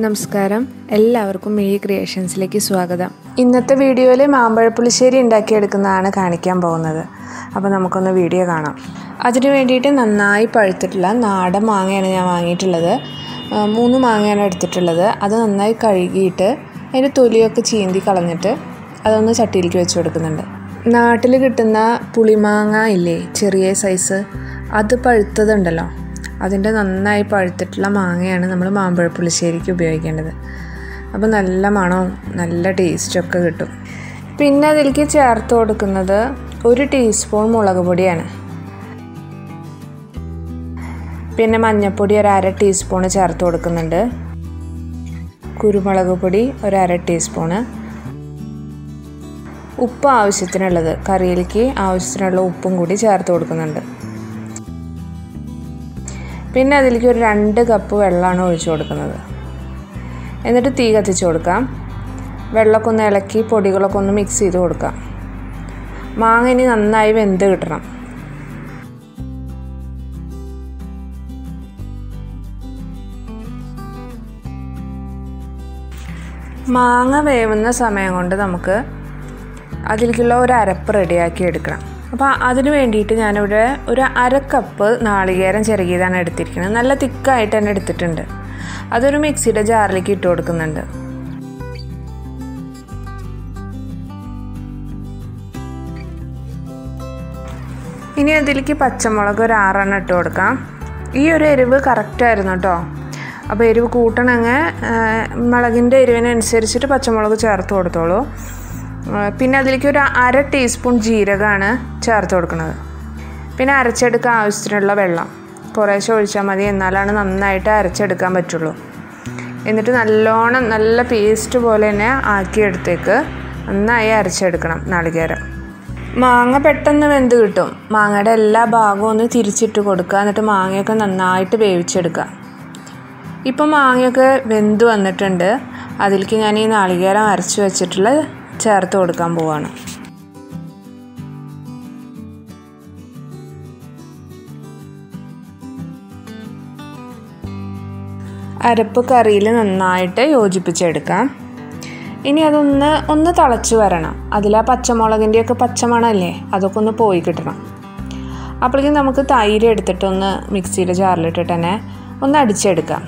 നമസ്കാരം. എല്ലാവർക്കും മിഴി ക്രിയേഷൻസിലേക്ക് സ്വാഗതം. ഇന്നത്തെ വീഡിയോയിൽ മാമ്പഴപ്പുളിശ്ശേരി ഉണ്ടാക്കിയെടുക്കുന്നതാണ് കാണിക്കാൻ പോകുന്നത്. അപ്പോൾ നമുക്കൊന്ന് വീഡിയോ കാണാം. അതിനു വേണ്ടിയിട്ട് നന്നായി പഴുത്തിട്ടുള്ള നാടൻ മാങ്ങയാണ് ഞാൻ വാങ്ങിയിട്ടുള്ളത്. മൂന്ന് മാങ്ങയാണ് എടുത്തിട്ടുള്ളത്. അത് നന്നായി കഴുകിയിട്ട് അതിന്റെ തൊലിയൊക്കെ ചീന്തി കളഞ്ഞിട്ട് അതൊന്ന് ചട്ടിയിലേക്ക് വെച്ച് കൊടുക്കുന്നുണ്ട്. നാട്ടിൽ കിട്ടുന്ന പുളിമാങ്ങ ഇല്ലേ ചെറിയ സൈസ് അത് പഴുത്തതുണ്ടല്ലോ. അതിന്റെ നന്നായി പഴുത്തിട്ടുള്ള മാങ്ങയാണ് നമ്മൾ മാമ്പഴ പുളിശ്ശേരിക്ക് ഉപയോഗിക്കേണ്ടത്. അപ്പോൾ നല്ല മണവും നല്ല ടേസ്റ്റൊക്കെ കിട്ടും. പിന്നെ അതിലേക്ക് ചേർത്ത് കൊടുക്കുന്നത് ഒരു ടീസ്പൂൺ മുളക് പൊടിയാണ്. പിന്നെ മഞ്ഞൾപ്പൊടി ഒരു അര ടീസ്പൂൺ ചേർത്ത് കൊടുക്കുന്നുണ്ട്. കുരുമുളക് പൊടി ഒരു അര ടീസ്പൂണ്. ഉപ്പ് ആവശ്യത്തിനുള്ളത് കറിയിലേക്ക് ആവശ്യത്തിനുള്ള ഉപ്പും കൂടി ചേർത്ത് കൊടുക്കുന്നുണ്ട്. പിന്നെ അതിലേക്ക് ഒരു രണ്ട് കപ്പ് വെള്ളമാണ് ഒഴിച്ചു കൊടുക്കുന്നത്. എന്നിട്ട് തീ കത്തിച്ച് കൊടുക്കാം. വെള്ളമൊക്കെ ഒന്ന് ഇളക്കി പൊടികളൊക്കെ ഒന്ന് മിക്സ് ചെയ്ത് കൊടുക്കാം. മാങ്ങ ഇനി നന്നായി വെന്ത് കിട്ടണം. മാങ്ങ വേവുന്ന സമയം കൊണ്ട് നമുക്ക് അതിലേക്കുള്ള ഒരു അരപ്പ് റെഡിയാക്കി എടുക്കണം. അപ്പോൾ അതിന് വേണ്ടിയിട്ട് ഞാനിവിടെ ഒരു അര കപ്പ് നാളികേരം ചെറുകിയതാണ് എടുത്തിരിക്കുന്നത്. നല്ല തിക്കായിട്ട് തന്നെ എടുത്തിട്ടുണ്ട്. അതൊരു മിക്സിയുടെ ജാറിലേക്ക് ഇട്ട് കൊടുക്കുന്നുണ്ട്. ഇനി അതിലേക്ക് പച്ചമുളക് ഒരു ആറെണ്ണം ഇട്ട് കൊടുക്കാം. ഈ ഒരു എരിവ് കറക്റ്റായിരുന്നു കേട്ടോ അപ്പോൾ എരിവ് കൂട്ടണമെങ്കിൽ മുളകിന്റെ എരിവിനനുസരിച്ചിട്ട് പച്ചമുളക് ചേർത്ത് കൊടുത്തോളൂ. പിന്നെ അതിലേക്ക് ഒരു അര ടീസ്പൂൺ ജീരകമാണ് ചേർത്ത് കൊടുക്കുന്നത്. പിന്നെ അരച്ചെടുക്കാൻ ആവശ്യത്തിനുള്ള വെള്ളം. കുറേശ്ശെ ഒഴിച്ചാൽ മതി. എന്നാലാണ് നന്നായിട്ട് അരച്ചെടുക്കാൻ പറ്റുള്ളൂ. എന്നിട്ട് നല്ലോണം നല്ല പേസ്റ്റ് പോലെ തന്നെ ആക്കിയെടുത്തേക്ക് നന്നായി അരച്ചെടുക്കണം നാളികേരം. മാങ്ങ പെട്ടെന്ന് വെന്ത് കിട്ടും. മാങ്ങയുടെ എല്ലാ ഭാഗവും ഒന്ന് തിരിച്ചിട്ട് കൊടുക്കുക. എന്നിട്ട് മാങ്ങയൊക്കെ നന്നായിട്ട് വേവിച്ചെടുക്കുക. ഇപ്പം മാങ്ങയൊക്കെ വെന്ത് വന്നിട്ടുണ്ട്. അതിലേക്ക് ഞാൻ ഈ നാളികേരം അരച്ച് വെച്ചിട്ടുള്ള ചേർത്ത് കൊടുക്കാൻ പോവാണ്. അരപ്പ് കറിയിൽ നന്നായിട്ട് യോജിപ്പിച്ചെടുക്കാം. ഇനി അതൊന്ന് ഒന്ന് തിളച്ച് വരണം. അതിൽ ആ പച്ചമുളകിന്റെയൊക്കെ പച്ചമണമല്ലേ അതൊക്കെ ഒന്ന് പോയി കിട്ടണം. അപ്പോഴേക്കും നമുക്ക് തൈര് എടുത്തിട്ടൊന്ന് മിക്സിയുടെ ജാറിലിട്ടിട്ട് തന്നെ ഒന്ന് അടിച്ചെടുക്കാം.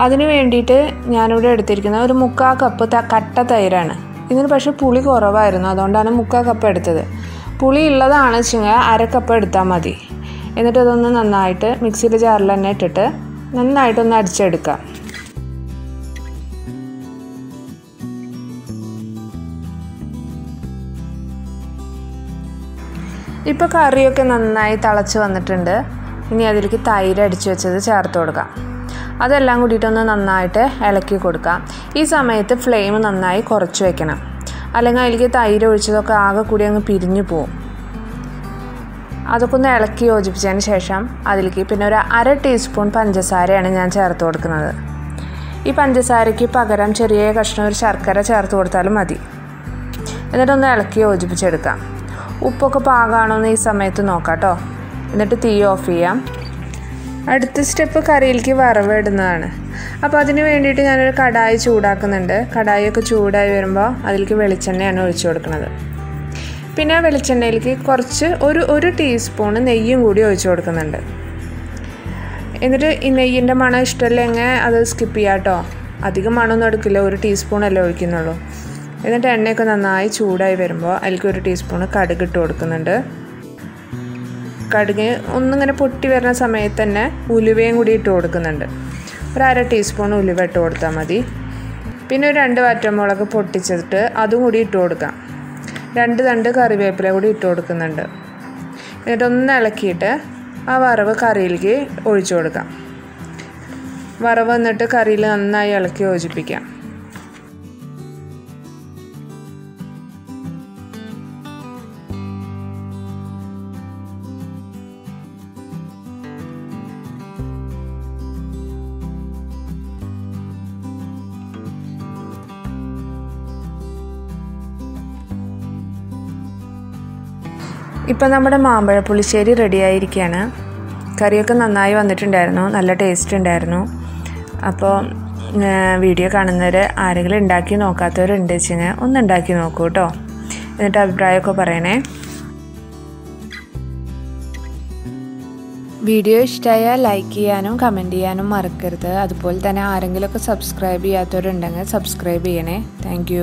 അതിന് വേണ്ടിയിട്ട് ഞാനിവിടെ എടുത്തിരിക്കുന്ന ഒരു മുക്കാൽ കപ്പ് കട്ട തൈരാണ്. ഇതിന് പക്ഷേ പുളി കുറവായിരുന്നു. അതുകൊണ്ടാണ് മുക്കാൽ കപ്പ് എടുത്തത്. പുളി ഉള്ളതാണ് അര കപ്പ് എടുത്താൽ മതി. എന്നിട്ട് അതൊന്ന് നന്നായിട്ട് മിക്സിയുടെ ജാറിൽ തന്നെ ഇട്ടിട്ട് നന്നായിട്ടൊന്ന് അടിച്ചെടുക്കാം ഇപ്പോൾ കറിയൊക്കെ നന്നായി തിളച്ച് വന്നിട്ടുണ്ട്. ഇനി അതിലേക്ക് തൈര് അടിച്ചു വെച്ചത് ചേർത്ത് കൊടുക്കാം. അതെല്ലാം കൂടിയിട്ടൊന്ന് നന്നായിട്ട് ഇളക്കി കൊടുക്കാം. ഈ സമയത്ത് ഫ്ലെയിം നന്നായി കുറച്ച് വെക്കണം. അല്ലെങ്കിൽ അതിലേക്ക് തൈര് ഒഴിച്ചതൊക്കെ ആകെ കൂടി അങ്ങ് പിരിഞ്ഞു പോവും. അതൊക്കെ ഒന്ന് ഇളക്കി യോജിപ്പിച്ചതിന് ശേഷം അതിലേക്ക് പിന്നെ ഒരു അര ടീസ്പൂൺ പഞ്ചസാരയാണ് ഞാൻ ചേർത്ത് കൊടുക്കുന്നത്. ഈ പഞ്ചസാരയ്ക്ക് പകരം ചെറിയ കഷ്ണം ഒരു ശർക്കര ചേർത്ത് കൊടുത്താലും മതി. എന്നിട്ടൊന്ന് ഇളക്കി യോജിപ്പിച്ചെടുക്കാം. ഉപ്പൊക്കെ പാകമാണോ എന്ന് ഈ സമയത്ത് നോക്കാം കേട്ടോ എന്നിട്ട് തീ ഓഫ് ചെയ്യാം. അടുത്ത സ്റ്റെപ്പ് കറിയിലേക്ക് വറവ് ഇടുന്നതാണ് അപ്പോൾ അതിന് വേണ്ടിയിട്ട് ഞാനൊരു കടായി ചൂടാക്കുന്നുണ്ട്. കടായിയൊക്കെ ചൂടായി വരുമ്പോൾ അതിലേക്ക് വെളിച്ചെണ്ണയാണ് ഒഴിച്ചു കൊടുക്കുന്നത്. പിന്നെ ആ വെളിച്ചെണ്ണയിലേക്ക് കുറച്ച് ഒരു ഒരു ടീസ്പൂണ് നെയ്യും കൂടി ഒഴിച്ചു കൊടുക്കുന്നുണ്ട്. എന്നിട്ട് ഈ നെയ്യിന്റെ മണം ഇഷ്ടമല്ലെങ്കിൽ അത് സ്കിപ്പ് ചെയ്യാം കേട്ടോ. അധികം മണമൊന്നും എടുക്കില്ല. ഒരു ടീസ്പൂൺ അല്ലേ ഒഴിക്കുന്നുള്ളൂ. എന്നിട്ട് എണ്ണയൊക്കെ നന്നായി ചൂടായി വരുമ്പോൾ അതിലേക്ക് ഒരു ടീസ്പൂണ് കടുക് ഇട്ട് കൊടുക്കുന്നുണ്ട്. കടുക് ഒന്നിങ്ങനെ പൊട്ടി വരുന്ന സമയത്ത് തന്നെ ഉലുവയും കൂടി ഇട്ട് കൊടുക്കുന്നുണ്ട്. ഒരു അര ടീസ്പൂൺ ഉലുവ ഇട്ട് കൊടുത്താൽ മതി. പിന്നെ ഒരു രണ്ട് വറ്റമുളക് പൊട്ടിച്ചിട്ട് അതും കൂടി ഇട്ട് കൊടുക്കാം. രണ്ട് തണ്ട് കറിവേപ്പില കൂടി ഇട്ട് കൊടുക്കുന്നുണ്ട്. എന്നിട്ട് ഒന്ന് ഇളക്കിയിട്ട് ആ വറവ് കറിയിലേക്ക് ഒഴിച്ചു കൊടുക്കാം. വറവ് എന്നിട്ട് കറിയിൽ നന്നായി ഇളക്കി യോജിപ്പിക്കാം. ഇപ്പം നമ്മുടെ മാമ്പഴ പുളിശ്ശേരി റെഡിയായിരിക്കുകയാണ് കറിയൊക്കെ നന്നായി വന്നിട്ടുണ്ടായിരുന്നു. നല്ല ടേസ്റ്റ് ഉണ്ടായിരുന്നു. അപ്പോൾ വീഡിയോ കാണുന്നവർ ആരെങ്കിലും ഉണ്ടാക്കി നോക്കാത്തവരുണ്ട് വെച്ചെങ്കിൽ ഒന്ന് ഉണ്ടാക്കി നോക്കൂ കേട്ടോ എന്നിട്ട് അഭിപ്രായമൊക്കെ പറയണേ. വീഡിയോ ഇഷ്ടമായാൽ ലൈക്ക് ചെയ്യാനും കമന്റ് ചെയ്യാനും മറക്കരുത്. അതുപോലെ തന്നെ ആരെങ്കിലുമൊക്കെ സബ്സ്ക്രൈബ് ചെയ്യാത്തവരുണ്ടെങ്കിൽ സബ്സ്ക്രൈബ് ചെയ്യണേ. താങ്ക്